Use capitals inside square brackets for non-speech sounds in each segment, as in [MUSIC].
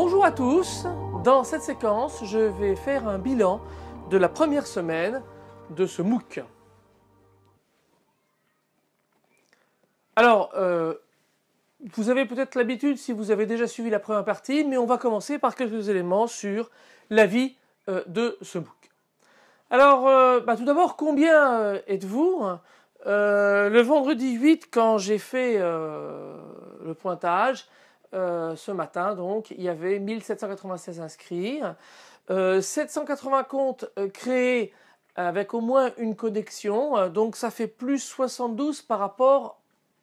Bonjour à tous, dans cette séquence je vais faire un bilan de la première semaine de ce MOOC. Alors, euh, vous avez peut-être l'habitude si vous avez déjà suivi la première partie, mais on va commencer par quelques éléments sur la vie euh, de ce MOOC. Alors, euh, bah, tout d'abord, combien êtes-vous? Le vendredi 8, quand j'ai fait le pointage, ce matin, donc, il y avait 1796 inscrits, 780 comptes créés avec au moins une connexion, donc ça fait plus 72 par rapport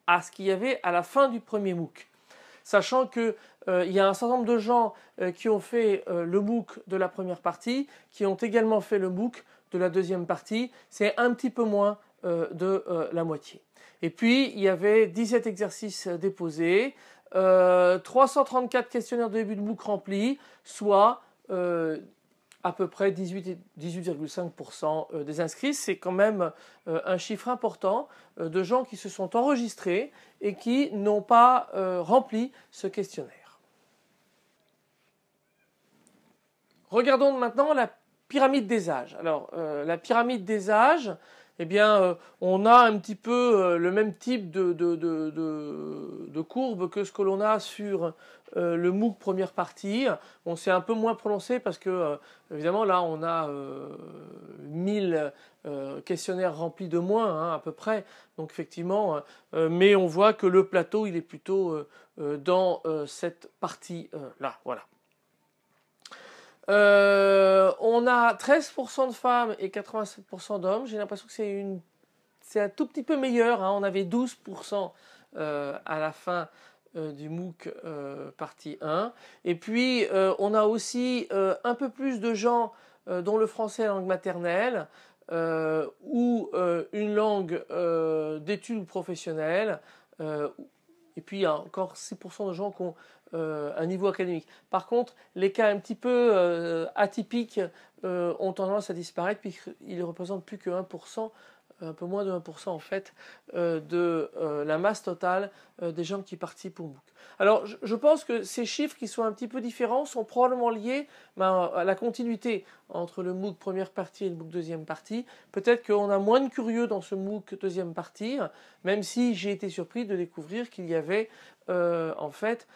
à ce qu'il y avait à la fin du premier MOOC. Sachant qu'il euh, y a un certain nombre de gens euh, qui ont fait euh, le MOOC de la première partie, qui ont également fait le MOOC de la deuxième partie, c'est un petit peu moins de la moitié. Et puis, il y avait 17 exercices déposés, 334 questionnaires de début de MOOC remplis, soit à peu près 18,5% euh, des inscrits. C'est quand même euh, un chiffre important euh, de gens qui se sont enregistrés et qui n'ont pas rempli ce questionnaire. Regardons maintenant la pyramide des âges. Alors, la pyramide des âges, eh bien, on a un petit peu le même type de, courbe que ce que l'on a sur euh, le MOOC première partie, on s'est un peu moins prononcé parce que, euh, évidemment, là, on a 1000 euh, questionnaires remplis de moins, hein, à peu près. Donc, effectivement, mais on voit que le plateau, il est plutôt dans cette partie-là. voilà. On a 13% de femmes et 87% d'hommes. J'ai l'impression que c'est un tout petit peu meilleur. Hein. On avait 12% à la fin euh, du MOOC euh, partie 1. Et puis, euh, on a aussi un peu plus de gens dont le français est langue maternelle ou une langue d'études professionnelles. et puis, il y a encore 6% de gens qui ont un niveau académique. Par contre, les cas un petit peu atypiques ont tendance à disparaître puisqu'ils ne représentent plus que 1% un peu moins de 1% en fait euh, de euh, la masse totale euh, des gens qui participent au MOOC. Alors je, pense que ces chiffres qui sont un petit peu différents sont probablement liés ben, à la continuité entre le MOOC première partie et le MOOC deuxième partie. Peut-être qu'on a moins de curieux dans ce MOOC deuxième partie, même si j'ai été surpris de découvrir qu'il y avait en fait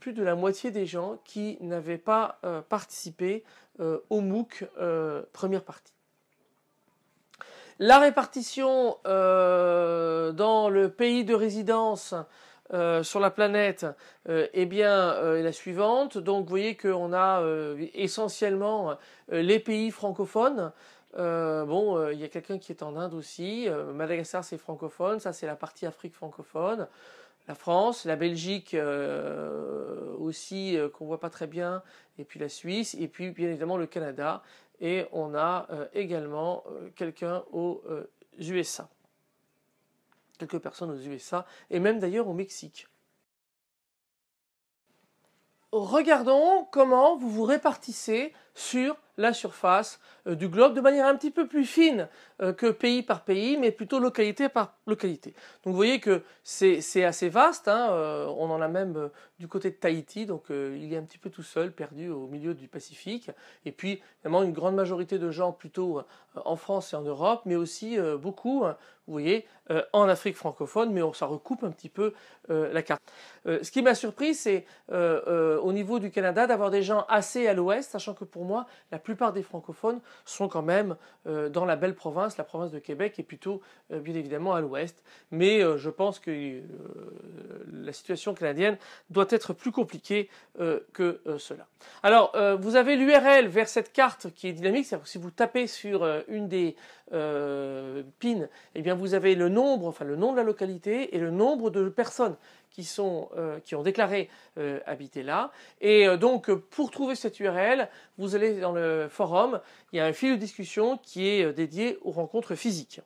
plus de la moitié des gens qui n'avaient pas participé au MOOC première partie. La répartition euh, dans le pays de résidence euh, sur la planète euh, eh bien, est la suivante. Donc vous voyez qu'on a essentiellement les pays francophones. bon, il y a quelqu'un qui est en Inde aussi. Madagascar, c'est francophone. Ça, c'est la partie Afrique francophone. La France, la Belgique aussi, qu'on voit pas très bien. Et puis la Suisse. Et puis, bien évidemment, le Canada et on a euh, également euh, quelqu'un aux USA. Euh, Quelques personnes aux USA et même d'ailleurs au Mexique. Regardons comment vous vous répartissez sur la surface euh, du globe de manière un petit peu plus fine euh, que pays par pays, mais plutôt localité par localité. Donc vous voyez que c'est assez vaste, hein, euh, on en a même du côté de Tahiti, donc il est un petit peu tout seul, perdu au milieu du Pacifique, et puis évidemment une grande majorité de gens plutôt en France et en Europe, mais aussi beaucoup, hein, vous voyez, en Afrique francophone, mais ça recoupe un petit peu la carte. ce qui m'a surpris, c'est au niveau du Canada d'avoir des gens assez à l'ouest, sachant que pour moi, la plupart des francophones sont quand même euh, dans la belle province, la province de Québec est plutôt euh, bien évidemment à l'ouest. Mais euh, je pense que la situation canadienne doit être plus compliquée que cela. Alors, vous avez l'URL vers cette carte qui est dynamique, c'est-à-dire que si vous tapez sur une des pins, eh bien vous avez le nombre, enfin le nom de la localité et le nombre de personnes qui, sont, euh, qui ont déclaré euh, habiter là. Et euh, donc, pour trouver cette URL, vous allez dans le forum, il y a un fil de discussion qui est dédié aux rencontres physiques.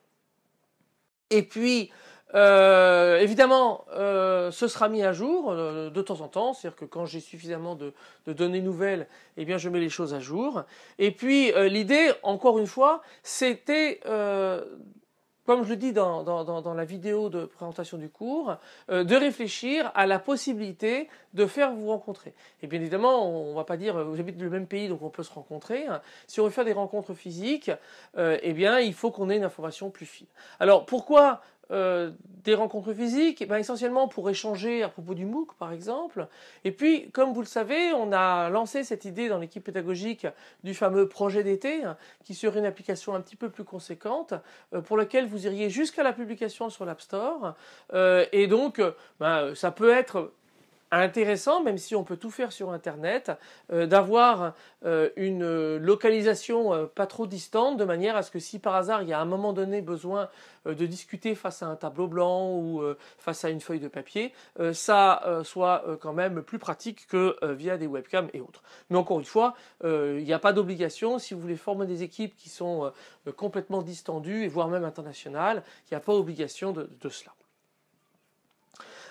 Et puis, évidemment, ce sera mis à jour de temps en temps, c'est-à-dire que quand j'ai suffisamment de, données nouvelles, eh bien, je mets les choses à jour. Et puis, l'idée, encore une fois, c'était comme je le dis dans, la vidéo de présentation du cours, euh, de réfléchir à la possibilité de faire vous rencontrer. Et bien évidemment, on ne va pas dire vous habitez le même pays donc on peut se rencontrer. Si on veut faire des rencontres physiques, eh bien il faut qu'on ait une information plus fine. Alors pourquoi euh, des rencontres physiques, eh ben, essentiellement pour échanger à propos du MOOC par exemple. Et puis, comme vous le savez, on a lancé cette idée dans l'équipe pédagogique du fameux projet d'été, hein, qui serait une application un petit peu plus conséquente, euh, pour laquelle vous iriez jusqu'à la publication sur l'App Store. Euh, et donc, ben, ça peut être intéressant, même si on peut tout faire sur Internet, euh, d'avoir euh, une localisation euh, pas trop distante, de manière à ce que si par hasard il y a à un moment donné besoin de discuter face à un tableau blanc ou face à une feuille de papier, ça soit quand même plus pratique que via des webcams et autres. Mais encore une fois, il n'y a pas d'obligation. Si vous voulez former des équipes qui sont complètement distendues, et voire même internationales, il n'y a pas obligation de, de cela.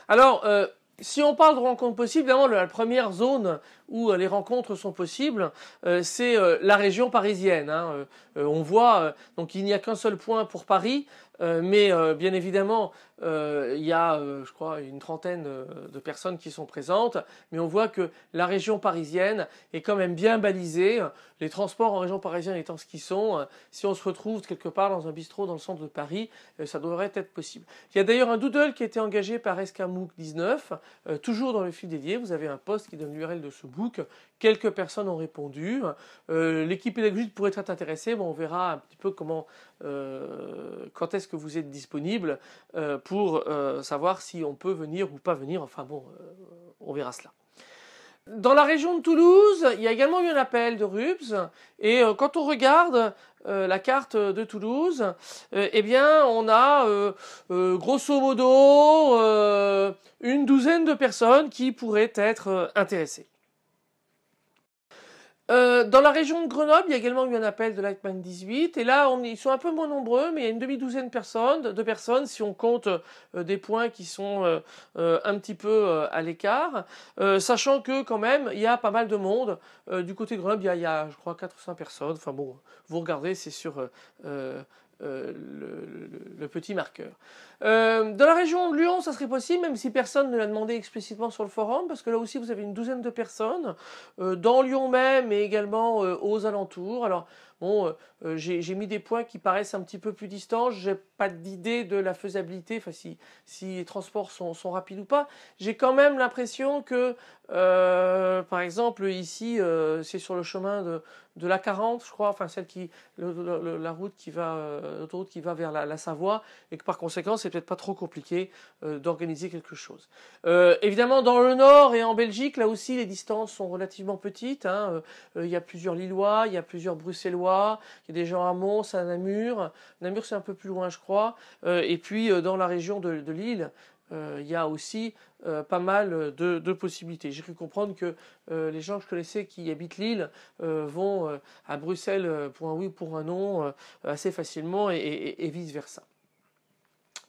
Alors, si on parle de rencontres possibles, évidemment, la première zone où euh, les rencontres sont possibles, euh, c'est euh, la région parisienne. Hein. on voit, donc il n'y a qu'un seul point pour Paris, mais bien évidemment, il y a, je crois, une trentaine de personnes qui sont présentes, mais on voit que la région parisienne est quand même bien balisée. Les transports en région parisienne étant ce qu'ils sont, si on se retrouve quelque part dans un bistrot dans le centre de Paris, ça devrait être possible. Il y a d'ailleurs un doodle qui a été engagé par SKMOOC 19, toujours dans le fil dédié. Vous avez un post qui donne l'URL de ce Quelques personnes ont répondu. Euh, l'équipe pédagogique pourrait être intéressée. Bon, on verra un petit peu comment, euh, quand est-ce que vous êtes disponible euh, pour savoir si on peut venir ou pas venir. Enfin bon, on verra cela. Dans la région de Toulouse, il y a également eu un appel de RUPS. Et quand on regarde la carte de Toulouse, eh bien, on a grosso modo une douzaine de personnes qui pourraient être intéressées. Euh, dans la région de Grenoble, il y a également eu un appel de Lightman 18, et là, ils sont un peu moins nombreux, mais il y a une demi-douzaine de personnes, personnes, si on compte euh, des points qui sont euh, un petit peu à l'écart, sachant que quand même, il y a pas mal de monde. du côté de Grenoble, il y a, je crois, 400 personnes. Enfin bon, vous regardez, c'est sur le, petit marqueur. Euh, dans la région de Lyon, ça serait possible, même si personne ne l'a demandé explicitement sur le forum, parce que là aussi vous avez une douzaine de personnes, euh, dans Lyon même et également aux alentours. Alors bon, j'ai mis des points qui paraissent un petit peu plus distants, j'ai pas d'idée de la faisabilité, enfin si, les transports sont, rapides ou pas. J'ai quand même l'impression que, par exemple, ici, c'est sur le chemin de, la 40, je crois, enfin celle qui, la route qui va, euh, l'autoroute qui va vers la, Savoie, et que par conséquent, c'est peut-être pas trop compliqué euh, d'organiser quelque chose. Euh, évidemment, dans le nord et en Belgique, là aussi, les distances sont relativement petites. Hein. il y a plusieurs Lillois, il y a plusieurs Bruxellois, il y a des gens à Mons, à Namur. Namur, c'est un peu plus loin, je crois. et puis dans la région de, Lille, euh, il y a aussi euh, pas mal de, possibilités. J'ai cru comprendre que euh, les gens que je connaissais qui habitent Lille vont à Bruxelles pour un oui ou pour un non assez facilement et, vice-versa.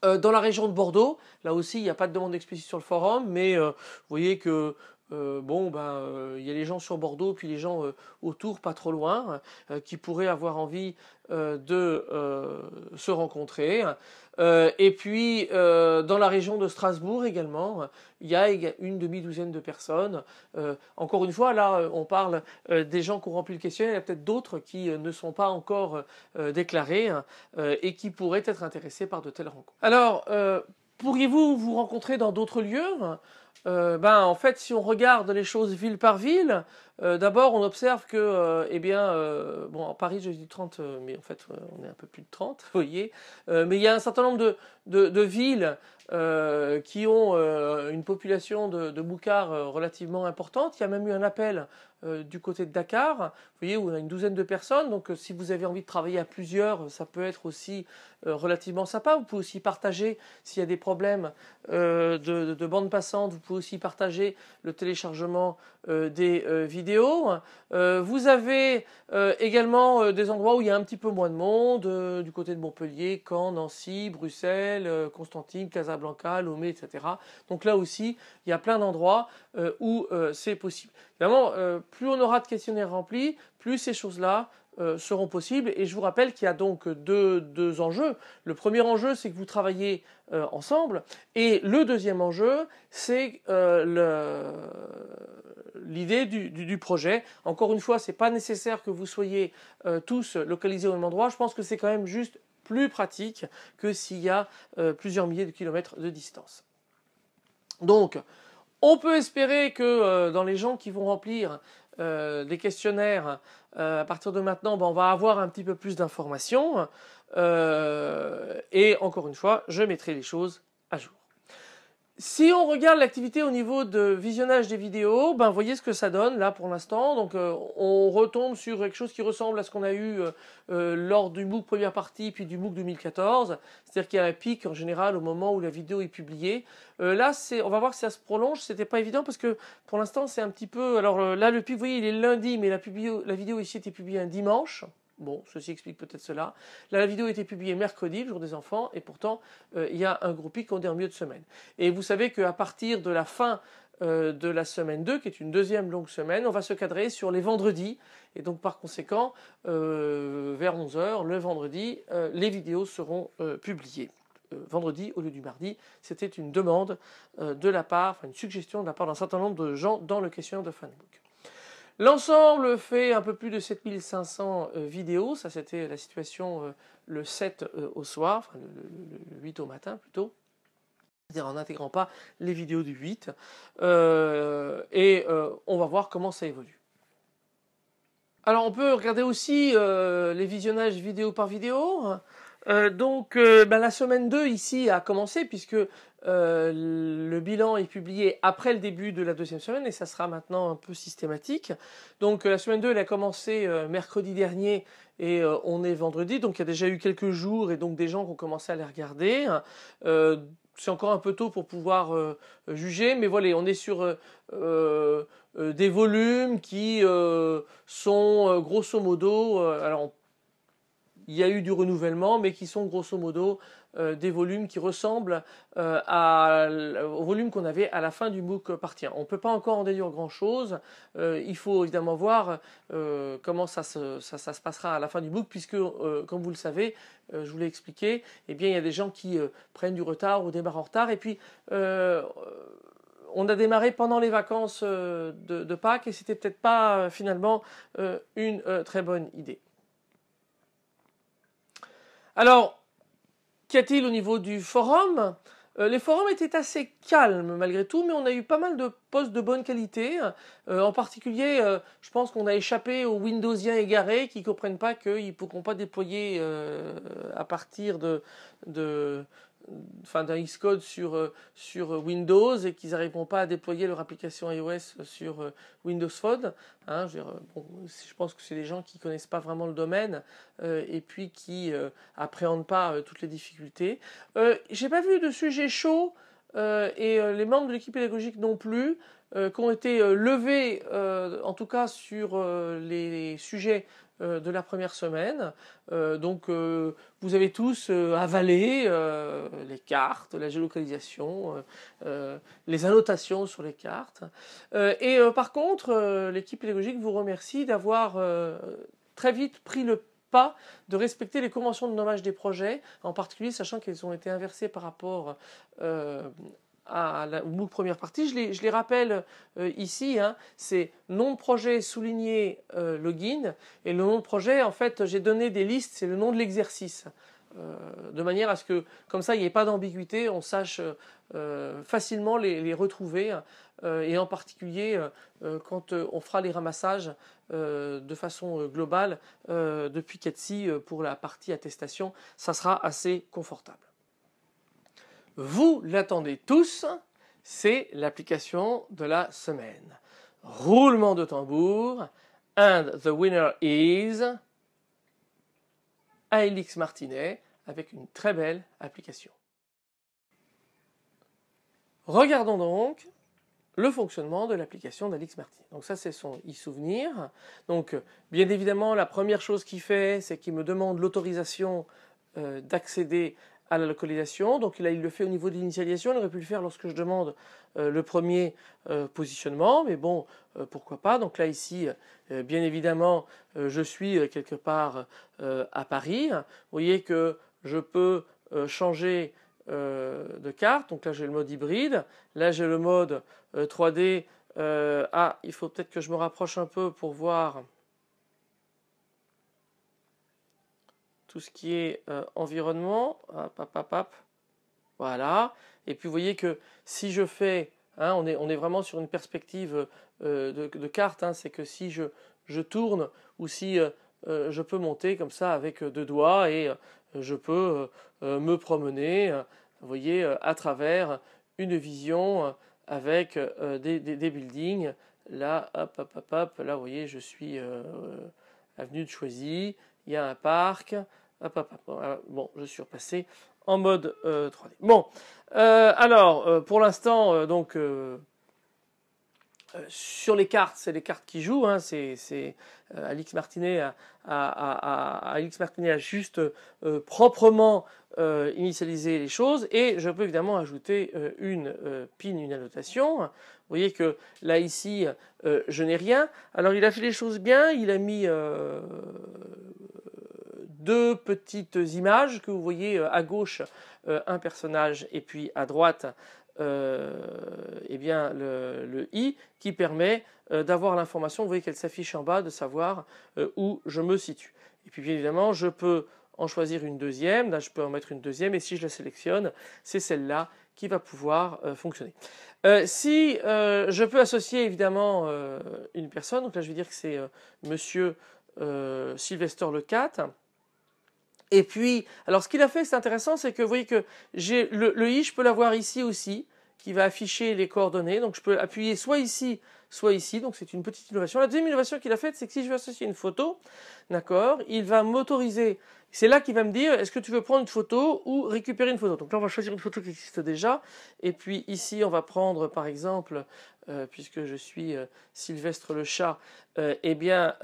Dans la région de Bordeaux, là aussi, il n'y a pas de demande explicite sur le forum, mais vous voyez que bon, ben, il y a les gens sur Bordeaux, puis les gens autour, pas trop loin, qui pourraient avoir envie de se rencontrer. Euh, et puis euh, dans la région de Strasbourg également, il y a une demi-douzaine de personnes. Euh, encore une fois, là, on parle des gens qui ont rempli le questionnaire, il y a peut-être d'autres qui ne sont pas encore déclarés hein, et qui pourraient être intéressés par de telles rencontres. Alors, pourriez-vous vous rencontrer dans d'autres lieux? Ben, en fait, si on regarde les choses ville par ville, d'abord on observe que, eh bien, bon, en Paris je dis 30, mais en fait on est un peu plus de 30, [LAUGHS] vous voyez, mais il y a un certain nombre de, de, villes euh, qui ont euh, une population de, de euh, relativement importante. Il y a même eu un appel du côté de Dakar, vous voyez, où on a une douzaine de personnes. Donc si vous avez envie de travailler à plusieurs, ça peut être aussi relativement sympa. Vous pouvez aussi partager, s'il y a des problèmes de, de, bande passante, vous pouvez aussi partager le téléchargement des vidéos. vous avez également des endroits où il y a un petit peu moins de monde, du côté de Montpellier, Caen, Nancy, Bruxelles, Constantine, Casablanca. Blanca, Lomé, etc. Donc là aussi, il y a plein d'endroits euh, où euh, c'est possible. Évidemment, euh, plus on aura de questionnaires remplis, plus ces choses-là seront possibles. Et je vous rappelle qu'il y a donc deux, deux enjeux. Le premier enjeu, c'est que vous travaillez ensemble. Et le deuxième enjeu, c'est l'idée du, du, projet. Encore une fois, c'est pas nécessaire que vous soyez tous localisés au même endroit. Je pense que c'est quand même juste plus pratique que s'il y a euh, plusieurs milliers de kilomètres de distance. Donc, on peut espérer que euh, dans les gens qui vont remplir euh, des questionnaires, à partir de maintenant, ben, on va avoir un petit peu plus d'informations. et encore une fois, je mettrai les choses à jour. Si on regarde l'activité au niveau de visionnage des vidéos, ben voyez ce que ça donne là pour l'instant. Donc euh, on retombe sur quelque chose qui ressemble à ce qu'on a eu euh, euh, lors du MOOC première partie puis du MOOC 2014. C'est-à-dire qu'il y a un pic en général au moment où la vidéo est publiée. là, c'est, on va voir si ça se prolonge. C'était pas évident parce que pour l'instant c'est un petit peu. Alors là, le pic, vous voyez, il est lundi, mais la, la vidéo ici était publiée un dimanche. Bon, ceci explique peut-être cela. Là, la vidéo a été publiée mercredi, le jour des enfants, et pourtant, euh, il y a un gros pic qu'on est en milieu de semaine. Et vous savez qu'à partir de la fin euh, de la semaine 2, qui est une deuxième longue semaine, on va se cadrer sur les vendredis. Et donc, par conséquent, euh, vers 11h, le vendredi, les vidéos seront publiées. vendredi au lieu du mardi, c'était une demande de la part, enfin une suggestion de la part d'un certain nombre de gens dans le questionnaire de Facebook. L'ensemble fait un peu plus de 7500 euh, vidéos, ça c'était la situation euh, le 7 euh, au soir, enfin le, 8 au matin plutôt, c'est-à-dire en n'intégrant pas les vidéos du 8, et on va voir comment ça évolue. Alors on peut regarder aussi les visionnages vidéo par vidéo. donc ben, la semaine 2 ici a commencé puisque euh, le bilan est publié après le début de la deuxième semaine et ça sera maintenant un peu systématique. Donc la semaine 2 elle a commencé euh, mercredi dernier et euh, on est vendredi, donc il y a déjà eu quelques jours et donc des gens qui ont commencé à les regarder. c'est encore un peu tôt pour pouvoir juger, mais voilà, on est sur des volumes qui sont grosso modo, alors il y a eu du renouvellement, mais qui sont grosso modo euh, des volumes qui ressemblent euh, à, au volume qu'on avait à la fin du MOOC partie 1. On ne peut pas encore en déduire grand-chose. Euh, il faut évidemment voir comment ça se, ça, ça se, passera à la fin du MOOC, puisque, comme vous le savez, je vous l'ai expliqué, eh bien, il y a des gens qui prennent du retard ou démarrent en retard. Et puis, on a démarré pendant les vacances de, de Pâques et c'était peut-être pas finalement une très bonne idée. Alors, qu'y a-t-il au niveau du forum? Euh, les forums étaient assez calmes malgré tout, mais on a eu pas mal de posts de bonne qualité. Euh, en particulier, euh, je pense qu'on a échappé aux Windowsiens égarés qui comprennent pas qu'ils ne pourront pas déployer à partir de, d'un Xcode sur, euh, sur Windows et qu'ils n'arriveront pas à déployer leur application iOS sur euh, Windows Phone. Hein, je, pense que c'est des gens qui connaissent pas vraiment le domaine euh, et puis qui appréhendent pas toutes les difficultés. J'ai pas vu de sujet chaud et les membres de l'équipe pédagogique non plus. qui ont été levés, en tout cas sur les sujets euh, de la première semaine. Euh, donc euh, vous avez tous avalé les cartes, la géolocalisation, les annotations sur les cartes. et par contre, l'équipe pédagogique vous remercie d'avoir très vite pris le pas de respecter les conventions de nommage des projets, en particulier sachant qu'elles ont été inversées par rapport à la première partie. Je les, rappelle euh, ici, hein, c'est nom de projet souligné euh, login et le nom de projet, en fait, j'ai donné des listes, c'est le nom de l'exercice. Euh, de manière à ce que, comme ça, il n'y ait pas d'ambiguïté, on sache facilement les, les retrouver, et en particulier quand on fera les ramassages de façon globale depuis Ketsi pour la partie attestation, ça sera assez confortable. Vous l'attendez tous, c'est l'application de la semaine. Roulement de tambour, and the winner is Alix Martinet avec une très belle application. Regardons donc le fonctionnement de l'application d'Alix Martinet. Donc ça c'est son e-souvenir. Donc bien évidemment la première chose qu'il fait c'est qu'il me demande l'autorisation euh, d'accéder à la localisation. Donc là, il le fait au niveau de l'initialisation. Il aurait pu le faire lorsque je demande le premier positionnement, mais bon, pourquoi pas? Donc là, ici, bien évidemment, je suis quelque part à Paris. Vous voyez que je peux changer de carte. Donc là, j'ai le mode hybride. Là, j'ai le mode 3D. ah, il faut peut-être que je me rapproche un peu pour voir tout ce qui est euh, environnement. Voilà. Et puis vous voyez que si je fais, hein, on, est, vraiment sur une perspective euh, de, carte, hein, c'est que si je, tourne ou si euh, je peux monter comme ça avec deux doigts et je peux me promener, vous voyez, à travers une vision avec des, buildings. Là, hop, hop, là, vous voyez, je suis avenue de Choisy, il y a un parc. bon, je suis repassé en mode 3D. Euh, bon, euh, alors, euh, pour l'instant, donc, sur les cartes, c'est les cartes qui jouent. Hein, c'est Alix Martinet a, Alix Martinet a juste proprement initialisé les choses et je peux évidemment ajouter une pin, une annotation. Vous voyez que là ici, je n'ai rien. Alors il a fait les choses bien, il a mis deux petites images que vous voyez euh, à gauche euh, un personnage et puis à droite euh, eh bien, le, i qui permet d'avoir l'information, vous voyez qu'elle s'affiche en bas, de savoir où je me situe. Et puis bien évidemment, je peux en choisir une deuxième, là je peux en mettre une deuxième, et si je la sélectionne, c'est celle-là qui va pouvoir fonctionner. Si je peux associer évidemment une personne, donc là je vais dire que c'est monsieur Sylvester Le 4, et puis, alors ce qu'il a fait, c'est intéressant, c'est que vous voyez que le, i, je peux l'avoir ici aussi, qui va afficher les coordonnées. Donc je peux appuyer soit ici, soit ici. Donc c'est une petite innovation. La deuxième innovation qu'il a faite, c'est que si je veux associer une photo, d'accord, il va m'autoriser c'est là qu'il va me dire est-ce que tu veux prendre une photo ou récupérer une photo? Donc là, on va choisir une photo qui existe déjà. Et puis ici, on va prendre par exemple, euh, puisque je suis euh, Sylvestre le chat, euh, eh bien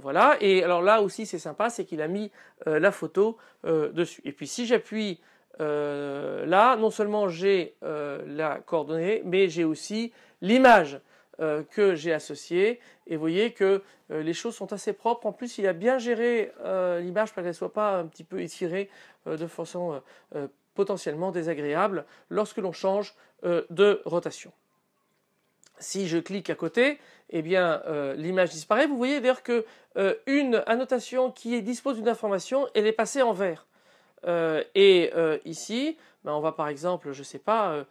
voilà. Et alors là aussi, c'est sympa, c'est qu'il a mis la photo dessus. Et puis si j'appuie là, non seulement j'ai la coordonnée, mais j'ai aussi l'image. Euh, que j'ai associé. Et vous voyez que euh, les choses sont assez propres. En plus, il a bien géré euh, l'image pour qu'elle ne soit pas un petit peu étirée de façon potentiellement désagréable lorsque l'on change de rotation. Si je clique à côté, eh bien l'image disparaît. Vous voyez d'ailleurs que une annotation qui dispose d'une information, elle est passée en vert. Et ici, ben, on va par exemple, je ne sais pas,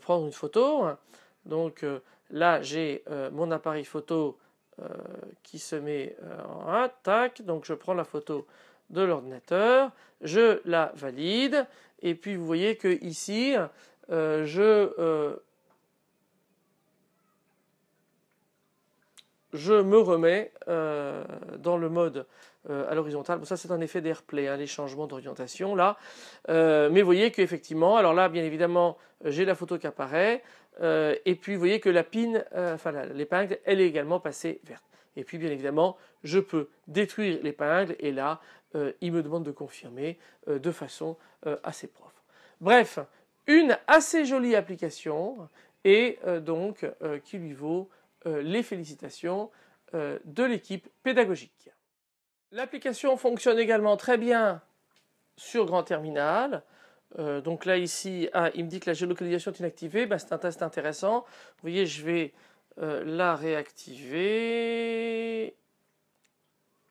prendre une photo. Donc Là, j'ai euh, mon appareil photo euh, qui se met euh, en 1, tac, donc je prends la photo de l'ordinateur, je la valide, et puis vous voyez que ici, je me remets dans le mode à l'horizontale. Bon, ça c'est un effet d'airplay, hein, les changements d'orientation là. mais vous voyez qu'effectivement, alors là, bien évidemment, j'ai la photo qui apparaît. Euh, et puis vous voyez que la pin, euh, enfin l'épingle, elle est également passée verte. Et puis bien évidemment, je peux détruire l'épingle et là, euh, il me demande de confirmer de façon assez propre. Bref, une assez jolie application et donc qui lui vaut les félicitations de l'équipe pédagogique. L'application fonctionne également très bien sur grand terminal. Euh, donc là ici, ah, il me dit que la géolocalisation est inactivée, ben, c'est un test intéressant. Vous voyez, je vais euh, la réactiver.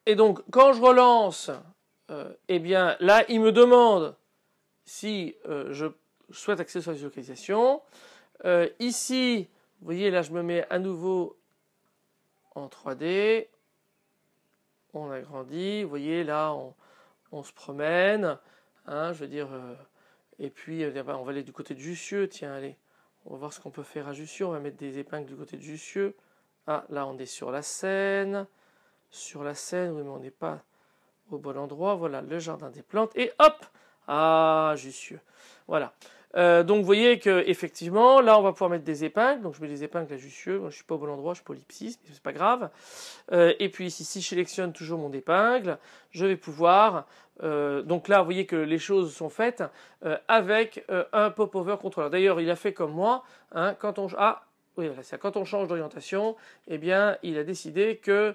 Et donc quand je relance, euh, eh bien là il me demande si je souhaite accéder sur la géolocalisation. ici, vous voyez là je me mets à nouveau en 3D. On agrandit, vous voyez là on, se promène. Hein, je veux dire, et puis, euh, on va aller du côté de Jussieu. Tiens, allez, on va voir ce qu'on peut faire à Jussieu. On va mettre des épingles du côté de Jussieu. Ah, là, on est sur la Seine. Sur la Seine, oui, mais on n'est pas au bon endroit. Voilà, le jardin des plantes. Et hop Ah, Jussieu. Voilà. Euh, donc vous voyez que effectivement, là on va pouvoir mettre des épingles. Donc je mets des épingles à Jussieu. Je suis pas au bon endroit, je suis pas mais c'est pas grave. Euh, et puis ici, si je sélectionne toujours mon épingle, je vais pouvoir. Euh, donc là, vous voyez que les choses sont faites avec un pop-over contrôleur. D'ailleurs, il a fait comme moi. Hein, quand on ah oui, quand on change d'orientation, eh bien, il a décidé que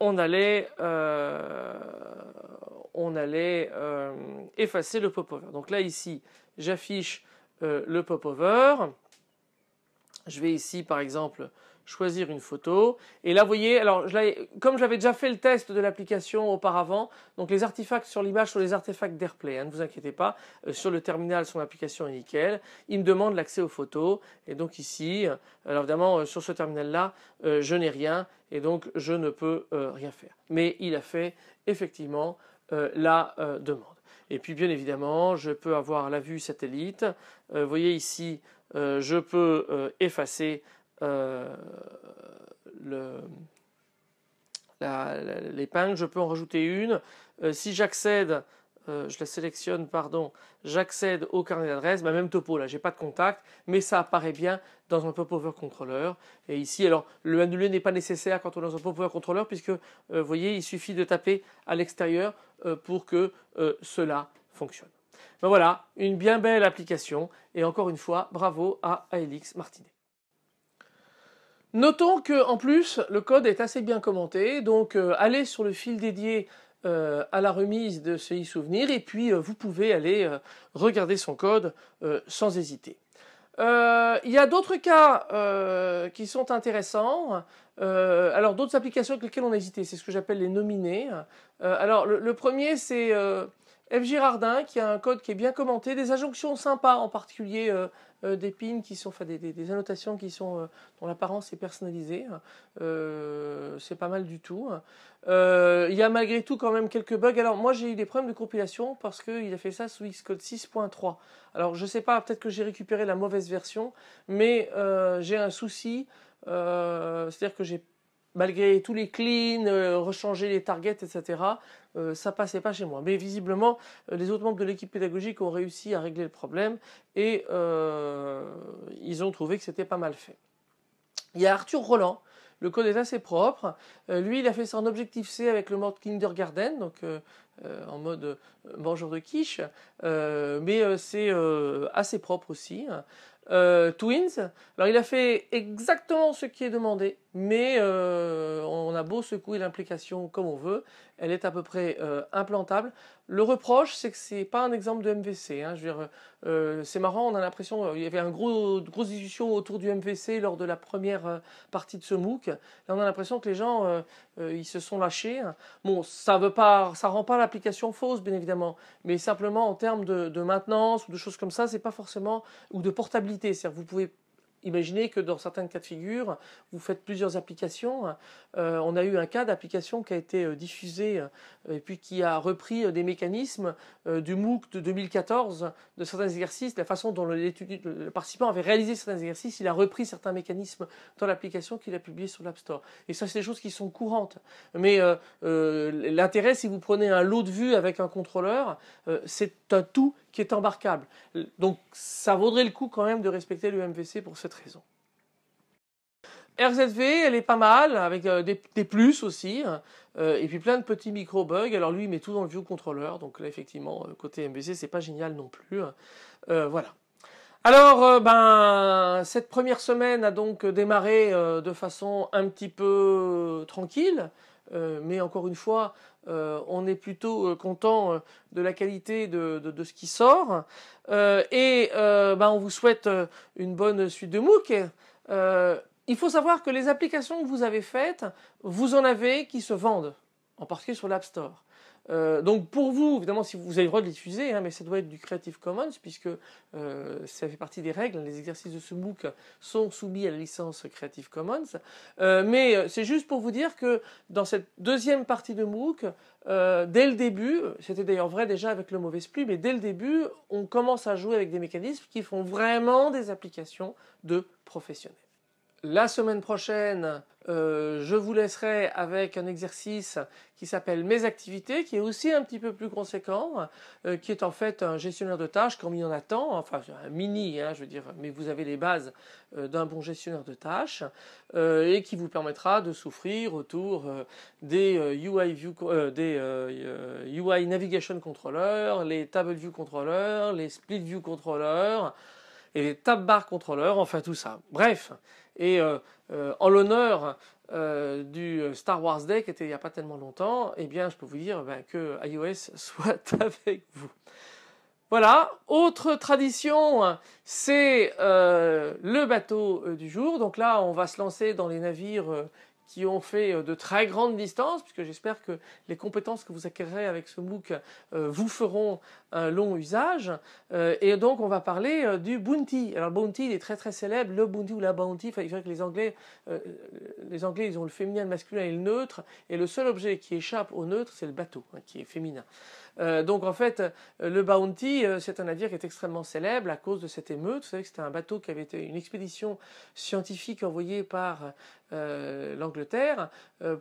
on allait, on allait effacer le pop-over. Donc là, ici, j'affiche euh, le pop-over. Je vais ici, par exemple, choisir une photo. Et là, vous voyez, alors comme j'avais déjà fait le test de l'application auparavant, donc les artefacts sur l'image sont les artefacts d'AirPlay, hein, ne vous inquiétez pas. Euh, sur le terminal, son application est nickel. Il me demande l'accès aux photos. Et donc ici, euh, alors évidemment, sur ce terminal-là, je n'ai rien et donc je ne peux rien faire. Mais il a fait effectivement la demande. Et puis bien évidemment, je peux avoir la vue satellite. Euh, vous voyez ici, euh, je peux euh, l'épingle, je peux en rajouter une. si j'accède je la sélectionne, pardon, j'accède au carnet d'adresse, ma même topo là, j'ai pas de contact, mais ça apparaît bien dans un popover controller. Et ici, alors le annuler n'est pas nécessaire quand on est dans un popover controller, puisque vous voyez, il suffit de taper à l'extérieur euh, pour que euh, cela fonctionne. Ben voilà, une bien belle application et encore une fois, bravo à Aelix Martinet. Notons que en plus le code est assez bien commenté, donc euh, allez sur le fil dédié à la remise de ce e-souvenir et puis vous pouvez aller regarder son code sans hésiter. Il y a d'autres cas qui sont intéressants. Euh, alors d'autres applications avec lesquelles on a hésité, c'est ce que j'appelle les nominés. Euh, alors le, premier c'est euh, F. Girardin qui a un code qui est bien commenté, des injonctions sympas, en particulier des pins qui sont, enfin des, annotations qui sont dont l'apparence est personnalisée. c'est pas mal du tout. il y a malgré tout quand même quelques bugs. Alors moi j'ai eu des problèmes de compilation parce qu'il a fait ça sous Xcode 6.3. Alors je sais pas, peut-être que j'ai récupéré la mauvaise version, mais j'ai un souci. Euh, c'est-à-dire que j'ai, malgré tous les cleans, euh, rechangé les targets, etc., euh, ça passait pas chez moi. Mais visiblement, les autres membres de l'équipe pédagogique ont réussi à régler le problème et ils ont trouvé que c'était pas mal fait. Il y a Arthur Roland. Le code est assez propre. lui, il a fait ça en objectif C avec le mode Kindergarten, donc en mode mangeur de quiche. mais c'est assez propre aussi. Euh, Twins. Alors il a fait exactement ce qui est demandé, mais euh, on a beau secouer l'implication comme on veut, elle est à peu près euh, implantable. Le reproche, c'est que c'est pas un exemple de MVC. Hein. Euh, c'est marrant, on a l'impression il y avait une gros, grosse discussion autour du MVC lors de la première partie de ce MOOC. On a l'impression que les gens ils se sont lâchés. Bon, ça veut pas, ça rend pas l'application fausse, bien évidemment, mais simplement en termes de, de maintenance ou de choses comme ça, c'est pas forcément ou de portabilité. C'est-à-dire, vous pouvez Imaginez que dans certains cas de figure, vous faites plusieurs applications. Euh, on a eu un cas d'application qui a été euh, diffusé euh, et puis qui a repris des mécanismes du MOOC de 2014 de certains exercices, la façon dont le, participant avait réalisé certains exercices, il a repris certains mécanismes dans l'application qu'il a publié sur l'App Store. Et ça, c'est des choses qui sont courantes. Mais l'intérêt, si vous prenez un lot de vues avec un contrôleur, c'est un tout qui est embarquable. Donc ça vaudrait le coup quand même de respecter le MVC pour cette raison. RZV, elle est pas mal, avec euh, des, plus aussi, hein. euh, et puis plein de petits micro-bugs. Alors lui, il met tout dans le view controller, donc là, effectivement, euh, côté MVC, c'est pas génial non plus. Hein. voilà. Alors, ben, cette première semaine a donc démarré de façon un petit peu tranquille, mais encore une fois, euh, on est plutôt euh, content euh, de la qualité de, ce qui sort. et ben, on vous souhaite une bonne suite de MOOC. il faut savoir que les applications que vous avez faites, vous en avez qui se vendent, en particulier sur l'App Store. Euh, donc pour vous, évidemment, si vous avez le droit de les diffuser, hein, mais ça doit être du Creative Commons puisque euh, ça fait partie des règles. Les exercices de ce MOOC sont soumis à la licence Creative Commons. Euh, mais c'est juste pour vous dire que dans cette deuxième partie de MOOC, dès le début, c'était d'ailleurs vrai déjà avec le mauvais split, mais dès le début, on commence à jouer avec des mécanismes qui font vraiment des applications de professionnels. La semaine prochaine, euh, je vous laisserai avec un exercice qui s'appelle Mes activités, qui est aussi un petit peu plus conséquent, euh, qui est en fait un gestionnaire de tâches comme il y en a tant, enfin un mini, hein, je veux dire, mais vous avez les bases euh, d'un bon gestionnaire de tâches, et qui vous permettra de souffrir autour des UI, view, des UI Navigation Controller, les Table View Controller, les Split View Controller, et les tab bar controllers, enfin tout ça. Bref, et euh, euh, en l'honneur euh, du Star Wars Day qui était il n'y a pas tellement longtemps, eh bien je peux vous dire ben, que iOS [LAUGHS] soit avec vous. Voilà, autre tradition, c'est le bateau du jour. Donc là, on va se lancer dans les navires qui ont fait euh, de très grandes distances, puisque j'espère que les compétences que vous acquérerez avec ce MOOC euh, vous feront un long usage. Euh, et donc on va parler du Bounty. Alors Bounty, il est très très célèbre, le Bounty ou la Bounty, il faudrait que les Anglais, les Anglais ils ont le féminin, le masculin et le neutre, et le seul objet qui échappe au neutre, c'est le bateau, hein, qui est féminin. Euh, donc en fait, le Bounty, euh, c'est un navire qui est extrêmement célèbre à cause de cette émeute. Vous savez que c'était un bateau qui avait été une expédition scientifique envoyée par euh, l'Angleterre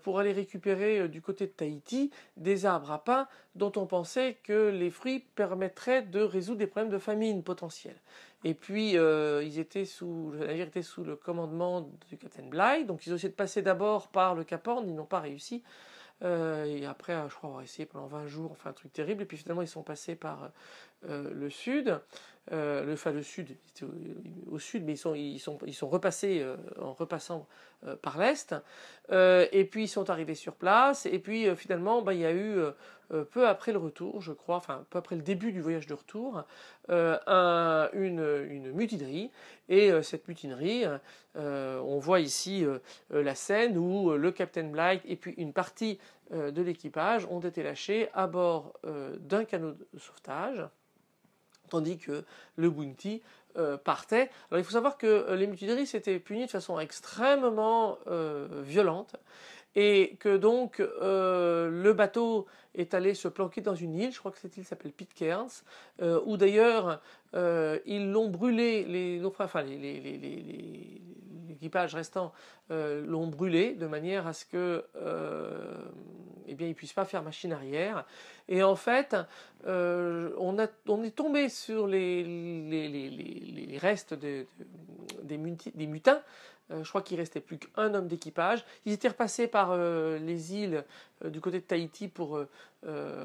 pour aller récupérer du côté de Tahiti des arbres à pain dont on pensait que les fruits permettraient de résoudre des problèmes de famine potentiels. Et puis, ils étaient sous, le navire était sous le commandement du capitaine Bligh, donc ils ont essayé de passer d'abord par le Cap Horn, ils n'ont pas réussi. Euh, et après, je crois avoir essayé pendant 20 jours, enfin un truc terrible. Et puis finalement, ils sont passés par euh, le sud, euh, le, enfin le sud, au, sud, mais ils sont repassés en repassant par l'est. et puis ils sont arrivés sur place. Et puis finalement, bah, il y a eu peu après le retour, je crois, enfin peu après le début du voyage de retour, un, une, une, mutinerie. Et cette mutinerie, on voit ici la scène où le capitaine Blight et puis une partie de l'équipage ont été lâchés à bord d'un canot de sauvetage tandis que le Bounty euh, partait. Alors il faut savoir que euh, les mutineries étaient punies de façon extrêmement euh, violente et que donc le bateau est allé se planquer dans une île, je crois que cette île s'appelle Pitcairns, où d'ailleurs ils l'ont brûlé, les, enfin les, les l'équipage restant euh, l'ont brûlé de manière à ce que euh, eh bien, ils puissent pas faire machine arrière. Et en fait, euh, on, a, on est tombé sur les, les, les, restes de, des, des, mutins. je crois qu'il restait plus qu'un homme d'équipage. Ils étaient repassés par les îles du côté de Tahiti pour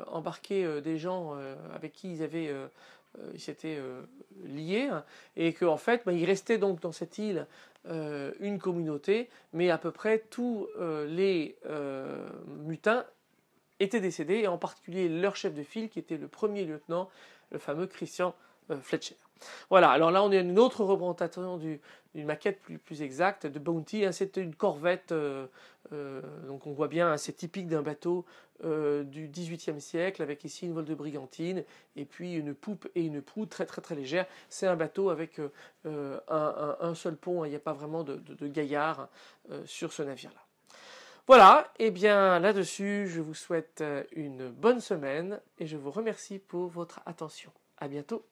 embarquer des gens avec qui ils avaient ils s'étaient liés et qu'en fait, bah, ils restaient donc dans cette île euh, une communauté, mais à peu près tous euh, les euh, mutins étaient décédés, et en particulier leur chef de file, qui était le premier lieutenant, le fameux Christian Fletcher. Voilà, alors là on est une autre représentation d'une maquette plus, plus, exacte de Bounty. Hein, C'était une corvette, donc on voit bien, hein, c'est typique d'un bateau euh, du XVIIIe siècle, avec ici une voile de brigantine, et puis une poupe et une proue très très très légère. C'est un bateau avec euh, un, seul pont, hein, il n'y a pas vraiment de, gaillard euh, sur ce navire-là. Voilà, et bien là-dessus, je vous souhaite une bonne semaine et je vous remercie pour votre attention. À bientôt.